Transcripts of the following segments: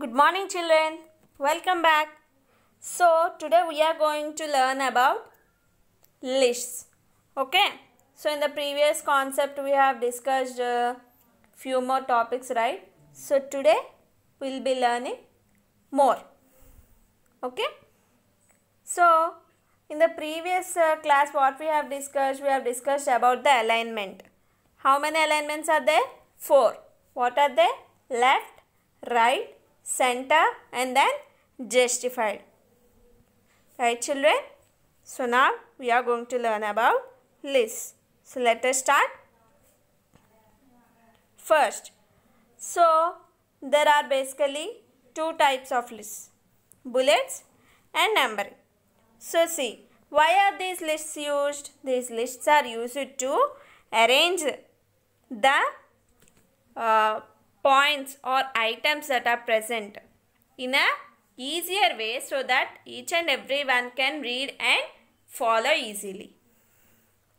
Good morning, children. Welcome back. So, today we are going to learn about lists. Okay. So, in the previous concept, we have discussed a few more topics, right? So, today we will be learning more. Okay. So, in the previous uh, class, what we have discussed, we have discussed about the alignment. How many alignments are there? Four. What are they? Left, right, center and then justified. Right children? So now we are going to learn about lists. So let us start. First, so there are basically two types of lists. Bullets and numbering. So see, why are these lists used? These lists are used to arrange the uh, points or items that are present in a easier way so that each and everyone can read and follow easily.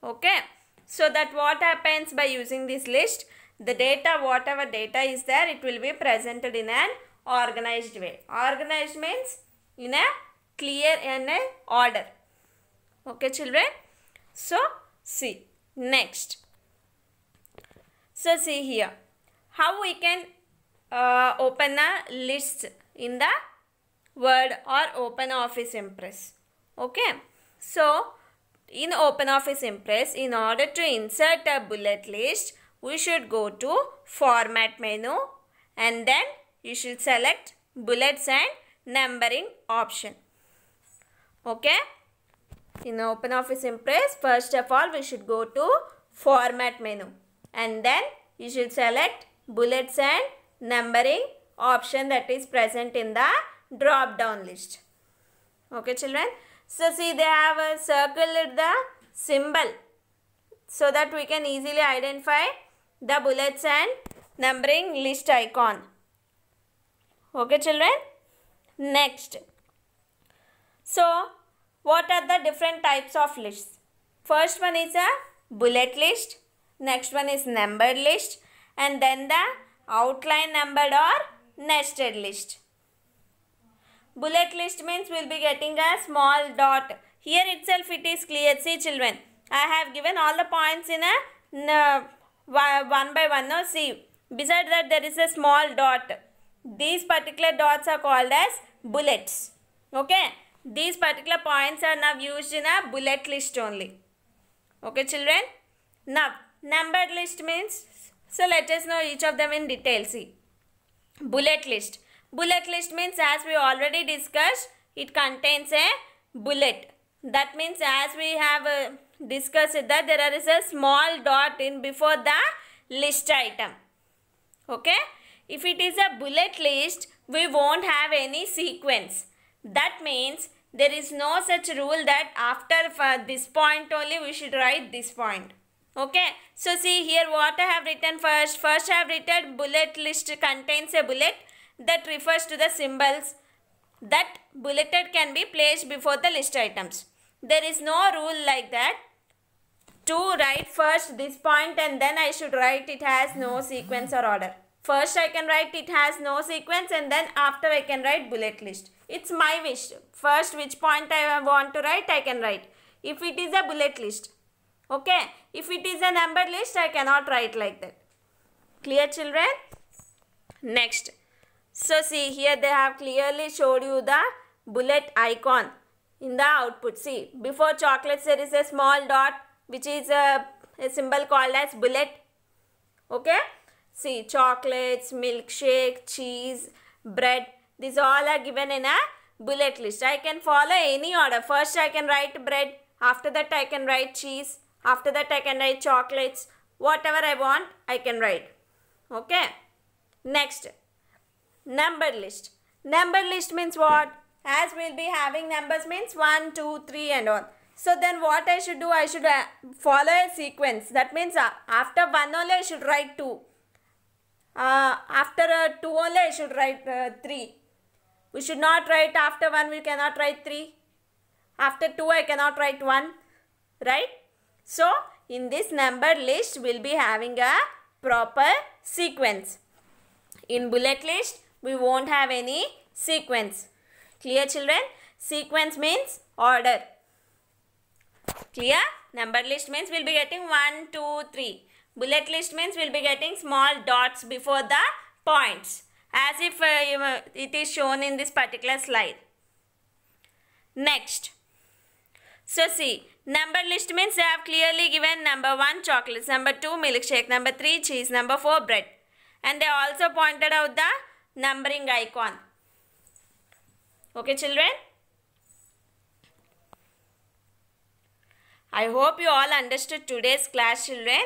Okay. So that what happens by using this list, the data, whatever data is there, it will be presented in an organized way. Organized means in a clear and a order. Okay children. So see next. So see here how we can uh, open a list in the Word or Open Office Impress. Okay. So, in Open Office Impress, in order to insert a bullet list, we should go to Format menu and then you should select Bullets and Numbering option. Okay. In Open Office Impress, first of all, we should go to Format menu and then you should select bullets and numbering option that is present in the drop down list. Okay children. So see they have uh, circled the symbol so that we can easily identify the bullets and numbering list icon. Okay children. Next. So what are the different types of lists? First one is a bullet list. Next one is numbered list and then the outline numbered or nested list. Bullet list means we'll be getting a small dot. Here itself it is clear. See children, I have given all the points in a no, one by one. Now see, beside that there is a small dot. These particular dots are called as bullets. Okay. These particular points are now used in a bullet list only. Okay children. Now numbered list means so let us know each of them in detail. See, bullet list. Bullet list means as we already discussed, it contains a bullet. That means as we have uh, discussed that there is a small dot in before the list item. Okay. If it is a bullet list, we won't have any sequence. That means there is no such rule that after this point only we should write this point. Okay. So see here what I have written first. First I have written bullet list contains a bullet that refers to the symbols that bulleted can be placed before the list items. There is no rule like that to write first this point and then I should write it has no sequence or order. First I can write it has no sequence and then after I can write bullet list. It's my wish. First which point I want to write I can write. If it is a bullet list. Okay. If it is a numbered list, I cannot write like that. Clear children? Next. So see here they have clearly showed you the bullet icon in the output. See before chocolates there is a small dot which is a, a symbol called as bullet. Okay. See chocolates, milkshake, cheese, bread. These all are given in a bullet list. I can follow any order. First I can write bread. After that I can write cheese. After that I can write chocolates. Whatever I want I can write. Okay. Next. Number list. Number list means what? As we'll be having numbers means 1, 2, 3 and all. So then what I should do? I should uh, follow a sequence. That means uh, after 1 only I should write 2. Uh, after uh, 2 only I should write uh, 3. We should not write after 1 we cannot write 3. After 2 I cannot write 1. Right? So, in this number list, we'll be having a proper sequence. In bullet list, we won't have any sequence. Clear children? Sequence means order. Clear? Number list means we'll be getting 1, 2, 3. Bullet list means we'll be getting small dots before the points as if uh, it is shown in this particular slide. Next. So see, number list means they have clearly given number 1 chocolates, number 2 milkshake, number 3 cheese, number 4 bread. And they also pointed out the numbering icon. Okay children? I hope you all understood today's class children.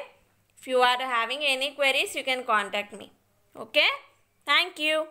If you are having any queries, you can contact me. Okay? Thank you.